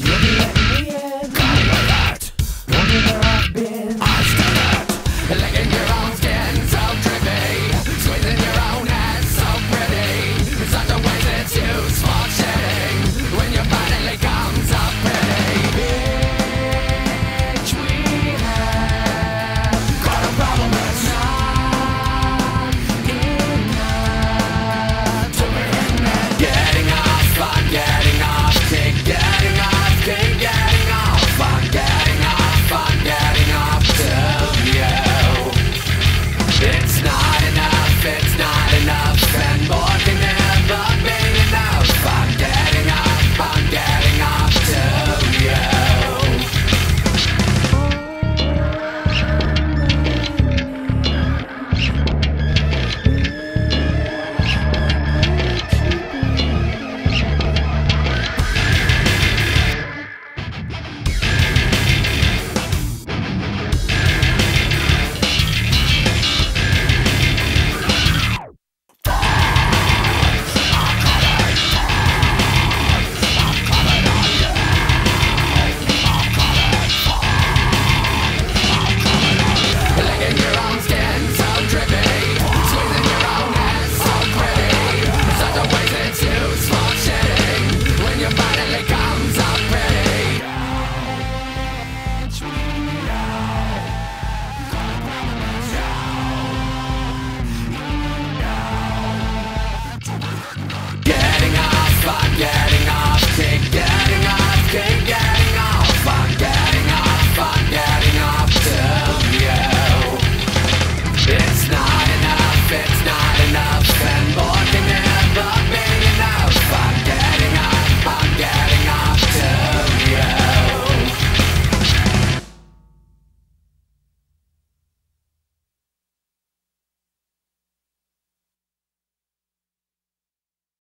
Yeah.